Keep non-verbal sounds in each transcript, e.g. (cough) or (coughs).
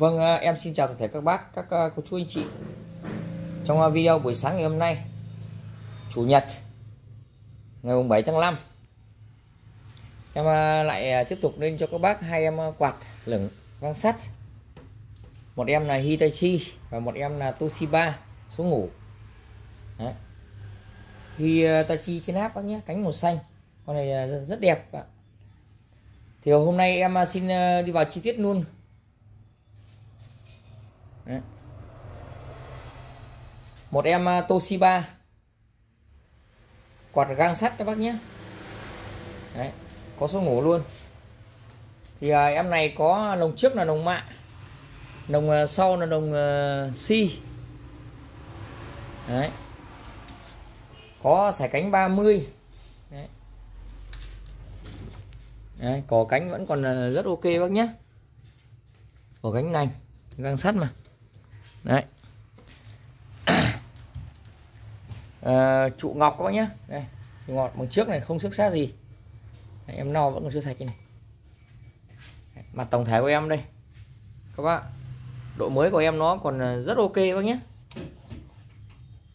Vâng, ờ, em xin chào toàn thể các bác, các ờ, cô chú anh chị. Trong ờ, video buổi sáng ngày hôm nay, Chủ nhật, ngày 7 tháng 5, em lại tiếp tục lên cho các bác hai em quạt lửng găng sắt. Một em là Hitachi và một em là Toshiba số ngủ. Đấy. Hitachi trên áp bác nhé, cánh màu xanh. Con này rất đẹp ạ. Thì hôm nay em xin đi vào chi tiết luôn Đấy. một em à, Toshiba quạt gang sắt các bác nhé Đấy. có số ngủ luôn thì à, em này có lồng trước là lồng mạ lồng à, sau là lồng à, uh, si Đấy. có sải cánh 30 Đấy. Đấy, cỏ cánh vẫn còn rất ok bác nhé cỏ cánh này gang sắt mà đấy. À, (coughs) trụ ngọc các bác nhé. Đây ngọt bằng trước này không sức sát gì. Đấy, em no vẫn còn chưa sạch này. Mặt tổng thể của em đây. Các bác độ mới của em nó còn ờ, rất ok bác nhé.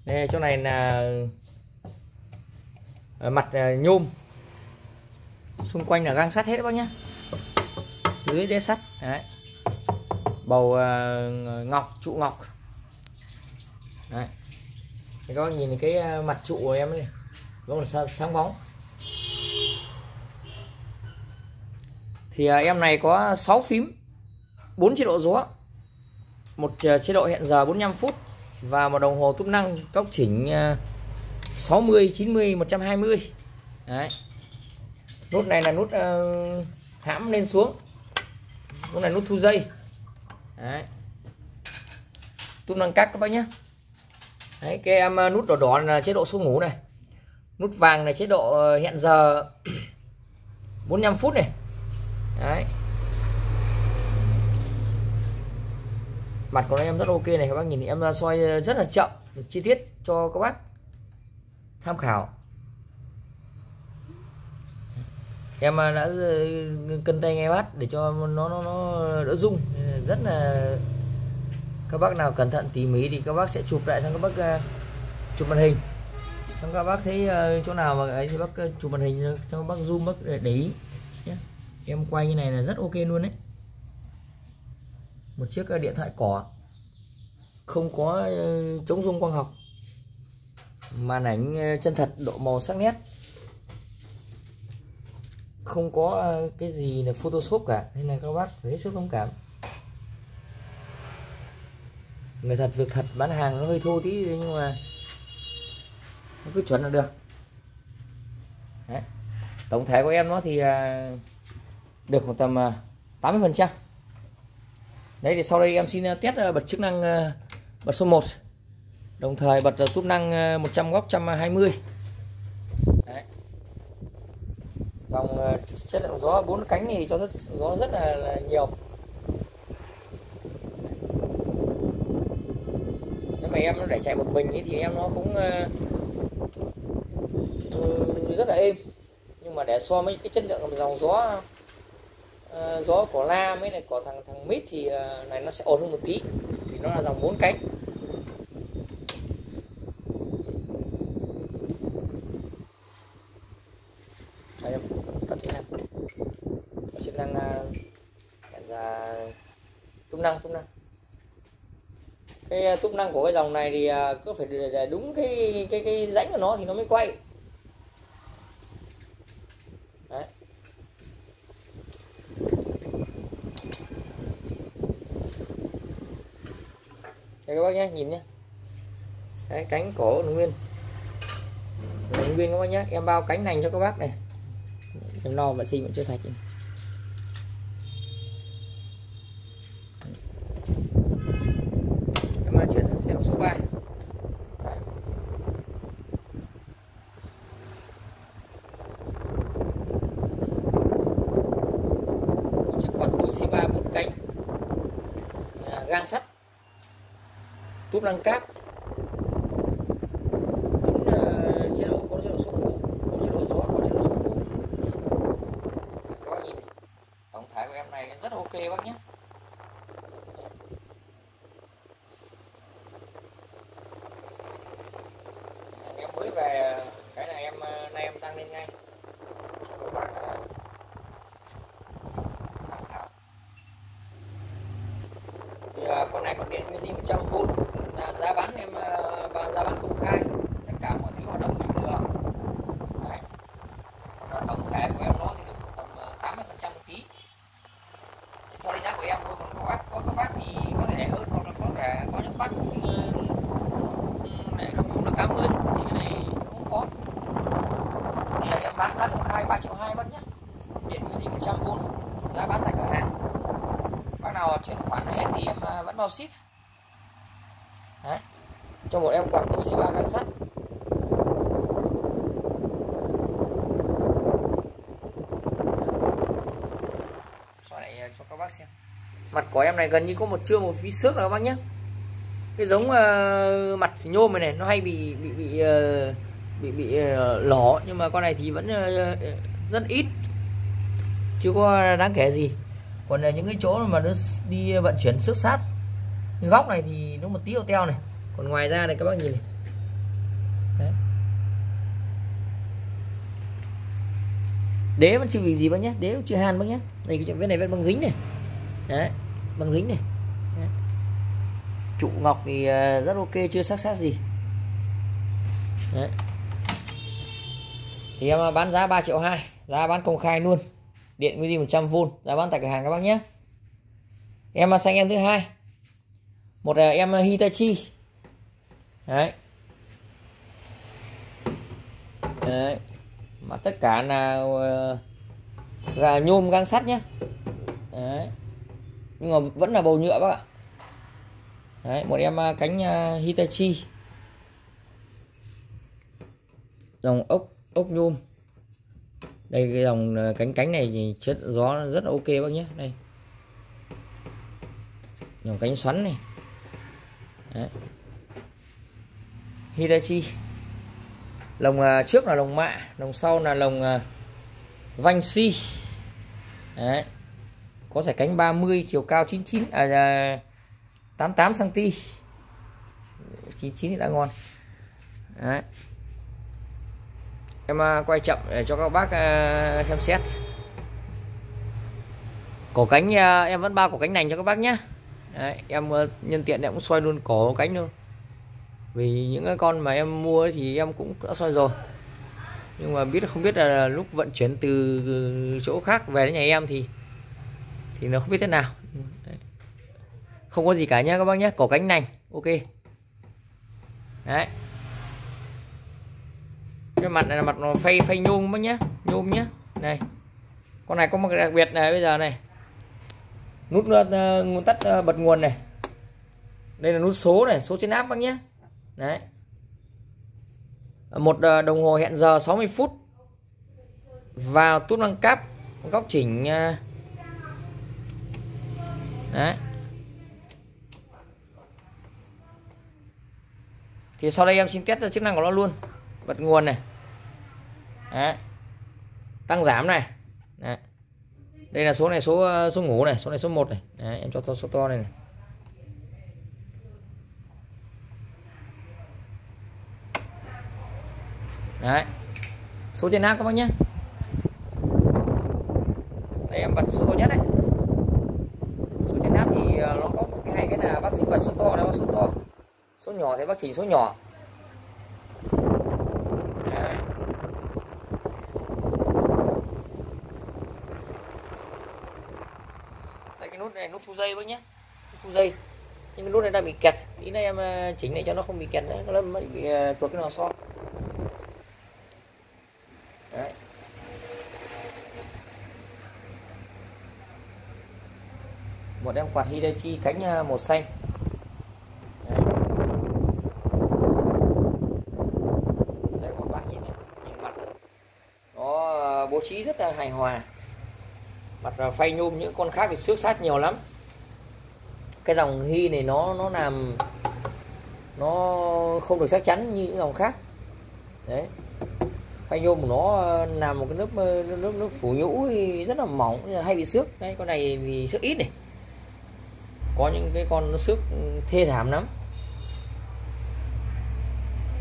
Đây chỗ này là ờ, mặt nhôm. Xung quanh là gang sắt hết các bác nhé. Dưới đế sắt. Đấy bầu uh, ngọc trụ ngọc. Đấy. các bác nhìn cái à, mặt trụ của em này vẫn còn sáng bóng. Thì uh, em này có 6 phím 4 chế độ gió một uh, chế độ hẹn giờ 45 phút và một đồng hồ túp năng. Cốc chỉnh uh, 60 90 120 Đấy. nút này là nút uh, hãm lên xuống. Nút này nút thu dây. Đấy. Túp năng cắt các bác nhé Đấy, cái em ờ, nút đỏ đỏ là chế độ số ngủ này nút vàng là chế độ ờ, hẹn giờ (clears throat) 45 phút này Đấy. mặt của em rất ok này các bác nhìn em ờ, soi rất là chậm chi tiết cho các bác tham khảo em à, đã ờ, cân tay nghe bát để cho nó nó, nó đỡ rung. Rất là các bác nào cẩn thận tỉ mỉ thì các bác sẽ chụp lại xong các bác uh, chụp màn hình. Xong các bác thấy uh, chỗ nào mà ấy thì bác uh, chụp màn hình xong các bác zoom bác để, để ý nhé em quay như này là rất ok luôn đấy. Một chiếc điện thoại cỏ. Không có chống rung quang học. Màn ảnh chân thật độ màu sắc nét không có ờ, cái gì là photoshop cả, nên là các bác phải hết sức thông cảm. Người thật, việc thật, bán hàng nó hơi thô tí, nhưng mà nó cứ chuẩn là được. Đấy. tổng thể của em nó thì à, được khoảng tầm à, 80 phần trăm. Đấy, thì sau đây em xin à, test bật chức năng bật số 1 đồng thời bật túp năng 100 góc 120 đấy dòng ờ, chất lượng gió bốn cánh thì cho rất gió rất là, là nhiều. Mà em nó để chạy một mình thì em nó cũng uh, rất là êm. Nhưng mà để so với cái chất lượng của dòng gió uh, gió của la với này của thằng thằng mít thì uh, này nó sẽ ổn hơn một tí. Thì nó là dòng bốn cánh em tắt chức năng chức à, à, năng uh, là tung năng tung năng. Cái tung túc năng của cái dòng này thì cứ phải đúng cái cái cái rãnh của nó thì nó mới quay. Đấy. Đây các bác nhé nhìn nhé đấy, cánh cổ nguyên. Nguyên các bác nhé em bao cánh nành cho các bác này. Em no vệ sinh vẫn chưa sạch. này. Ba bốn cánh à, gang sắt túp lăng cáp bốn uh, à, chế độ có chế độ số ngủ bốn chế độ gió có chế độ số ngủ các bác nhìn này tổng thể của em này rất ok bác nhé này còn điện Unity 100V là giá bán em và giá bán công khai tất cả mọi thứ hoạt động bình thường Đấy. Còn tổng thể của em nó thì được tầm 80 phần trăm một tí theo đánh giá của em thôi còn các bác có các bác thì có thể để hơn hoặc là có thể có những bác để không không được 80 thì cái này cũng có thì em bán giá công khai 3 triệu hai bác nhé điện Unity 100V giá bán tại cửa hàng bác nào chuyển khoản hết thì bao ship. Đấy. cho một em quạt Toshiba găng sắt xoay lại ờ, cho các bác xem. Mặt của em này gần như có một chưa một vi xước nào các bác nhé. Cái giống uh, mặt nhôm này này nó hay bị bị bị uh, bị bị uh, lỏ. Nhưng mà con này thì vẫn uh, rất ít. Chưa có đáng kể gì. Còn là những cái chỗ mà nó đi vận chuyển xước sát góc này thì nó một tí teo này. Còn ngoài ra này, các bác nhìn này. Đấy. đế vẫn chưa bị gì bác nhé? Đế vẫn chưa hàn bác nhé. Đây, cái bên này vẫn bằng dính này. Đấy bằng dính này. Đấy. trụ ngọc thì à, rất ok, chưa sắc sát gì. Đấy. thì em bán giá 3 triệu 2 giá bán công khai luôn. Điện nguyên Mini 100V giá bán tại cửa hàng các bác nhé. Em xanh em thứ hai một là em uh, Hitachi. Đấy. Đấy. Mà tất cả là uh, gà nhôm, gang sắt nhé đấy. Nhưng mà vẫn là bầu nhựa bác ạ. Đấy, một em uh, cánh Hitachi. Dòng ốc ốc nhôm. Đây, cái dòng cánh cánh này thì chất gió rất là ok bác nhé đây. Dòng cánh xoắn này. Đấy. Hitachi lồng uh, trước là lồng mạ lồng sau là lồng à, uh, vanh si Đấy. có sải cánh 30 chiều cao 99 à, 88 cm 99 thì đã ngon Đấy. em uh, quay chậm để cho các bác uh, xem xét cổ cánh uh, em vẫn bao cổ cánh nành cho các bác nhé Đấy, em ờ, nhân tiện em cũng xoay luôn cổ cánh luôn vì những cái con mà em mua thì em cũng đã xoay rồi. Nhưng mà biết không biết là lúc vận chuyển từ chỗ khác về đến nhà em thì thì nó không biết thế nào. Đấy. không có gì cả nhá các bác nhé cổ cánh nành ok. Đấy. Cái mặt này là mặt nó phay phay nhôm bác nhé nhôm nhé này. Con này có một cái đặc biệt này bây giờ này nút ờ, uh, nguồn tắt uh, bật nguồn này. Đây là nút số này số trên áp bác nhé. Đấy. Một uh, đồng hồ hẹn giờ 60 phút. Vào tút năng cáp góc chỉnh uh, đấy. Thì sau đây em xin test chức năng của nó luôn. Bật nguồn này. Đấy. tăng giảm này. Đấy đây là số này số ờ, số ngủ này số này số 1 này. Đấy, em cho to số to này, này. Đấy. Số trên áp các bác nhé. Đây em bật số to nhất đấy. Số trên áp thì ờ, nó có một cái hay cái là bác sĩ bật số to là bác số to. Số nhỏ thì bác chỉnh số nhỏ đấy. đây cái nút này nút thu dây với nhé thu dây. Nhưng cái nút này đang bị kẹt. Tí này em à, chỉnh lại cho nó không bị kẹt nữa nó mới bị à, tuột cái lò son Đấy. một em quạt Hitachi cánh à, màu xanh. Đấy. Đấy, các bạn nhìn này, nhìn mặt. Nó bố trí rất là hài hòa mặt là phay nhôm những con khác thì xước sát nhiều lắm. Cái dòng hy này nó nó làm nó không được chắc chắn như những dòng khác. Đấy. Phay nhôm của nó ờ, làm một cái ờ, lớp lớp lớp phủ nhũ rất là mỏng hay bị xước. Đây con này thì xước ít này. Có những cái con nó xước thê thảm lắm.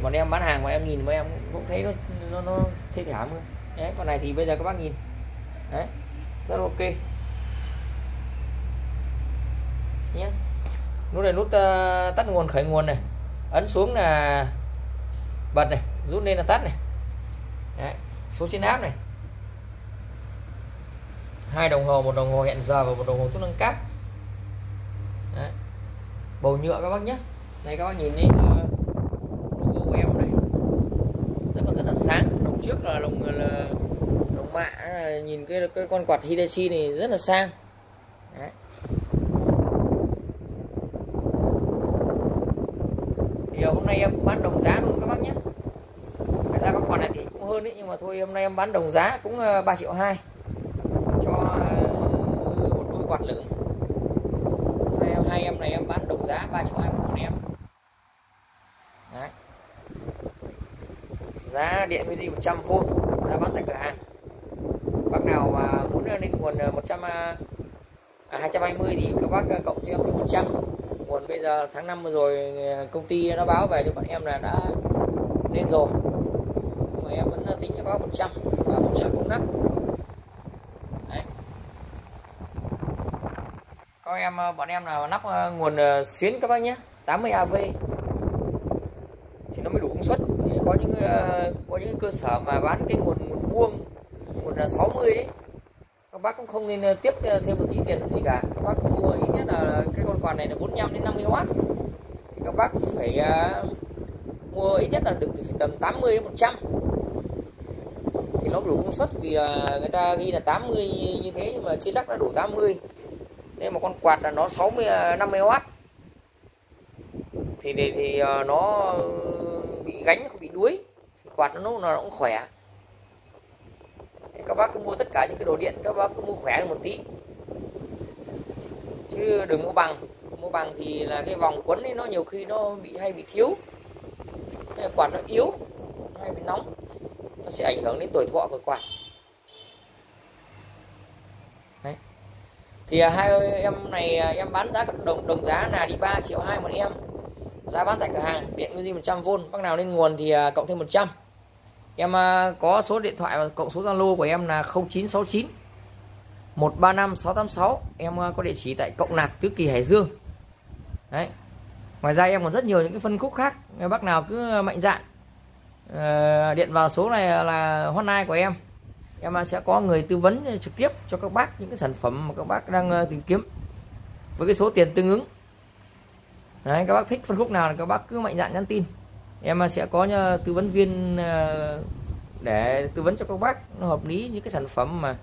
Bọn em bán hàng mà em nhìn mà em cũng thấy nó nó, nó thê thảm hơn đấy con này thì bây giờ các bác nhìn. Đấy rất ok. Nhé nút này nút uh, tắt nguồn khởi nguồn này. Ấn xuống là bật này rút lên là tắt này. Đấy, số trên áp này. Hai đồng hồ một đồng hồ hẹn giờ và một đồng hồ thuốc nâng cáp Đấy. bầu nhựa các bác nhé này các bác nhìn đi logo của em này. Rất rất là sáng. Đồng trước là lồng là mạ nhìn cái cái con quạt Hitachi này rất là sang. Đấy. thì hôm nay em cũng bán đồng giá luôn các bác nhé. Cái ra các quạt này thì cũng hơn đấy nhưng mà thôi hôm nay em bán đồng giá cũng ờ, 3 triệu hai cho ờ, một đôi quạt lửng hai, hai em này em bán đồng giá 3 triệu hai một em. Đấy. giá điện nguyên đi 100V giá bán tại cửa hàng bác nào mà muốn lên nguồn ờ, 100 à, à 220 thì các bác ờ, cộng cho em thêm 100 nguồn bây giờ tháng 5 vừa rồi ờ, công ty nó báo về cho bọn em là đã lên rồi. Mà em vẫn tính cho các bác 100 và 100 cũng nắp các em bọn em là nắp nguồn xuyến các bác nhé. 80 AV thì nó mới đủ công suất. Có những có những cơ sở mà bán cái nguồn nguồn vuông nguồn là 60 đấy bác cũng không nên ờ, tiếp ờ, thêm một tí tiền gì cả. Các bác cũng mua ít nhất là cái con quạt này là 45 đến 50 W thì các bác phải uh, mua ít nhất là được phải tầm 80 đến 100 thì nó đủ công suất vì uh, người ta ghi là 80 như thế nhưng mà chưa chắc đã đủ 80 nên mà con quạt là nó 60 50 W thì thì, thì uh, nó bị gánh không bị đuối thì quạt nó nó cũng khỏe các bác cứ mua tất cả những cái đồ điện, các bác cứ mua khỏe một tí. Chứ đừng mua bằng. Mua bằng thì là cái vòng quấn ấy, nó nhiều khi nó bị hay bị thiếu. Cái quạt nó yếu hay bị nóng. Nó sẽ ảnh hưởng đến tuổi thọ của quạt. Đấy. thì à, hai em này à, em bán giá đồng đồng giá là đi 3 triệu hai một em. Giá bán tại cửa hàng, điện nguyên 100V bác nào lên nguồn thì à, cộng thêm 100 em à, có số điện thoại và cộng số Zalo của em là 0969 135 686 em à, có địa chỉ tại Cộng Lạc Tứ Kỳ Hải Dương. Đấy. Ngoài ra em còn rất nhiều những cái phân khúc khác. Bác nào cứ mạnh dạn ờ, điện vào số này là hotline của em. Em à, sẽ có người tư vấn trực tiếp cho các bác những cái sản phẩm mà các bác đang ờ, tìm kiếm với cái số tiền tương ứng. Đấy, các bác thích phân khúc nào thì các bác cứ mạnh dạn nhắn tin em à, sẽ có tư vấn viên à, để tư vấn cho các bác nó hợp lý những cái sản phẩm mà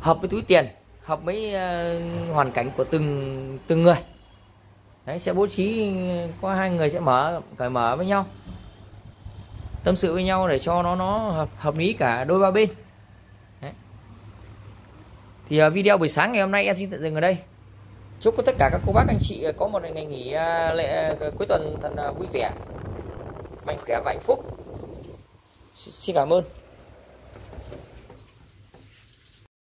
hợp với túi tiền hợp với à, hoàn cảnh của từng từng người. Đấy, sẽ bố trí có hai người sẽ mở cởi mở với nhau tâm sự với nhau để cho nó nó hợp, hợp lý cả đôi ba bên. Đấy. thì video buổi sáng ngày hôm nay em xin tạm dừng ở đây. Chúc tất cả các cô bác anh chị có một ngày nghỉ lễ cuối tuần thật vui vẻ mạnh khỏe và hạnh phúc. Xin cảm ơn.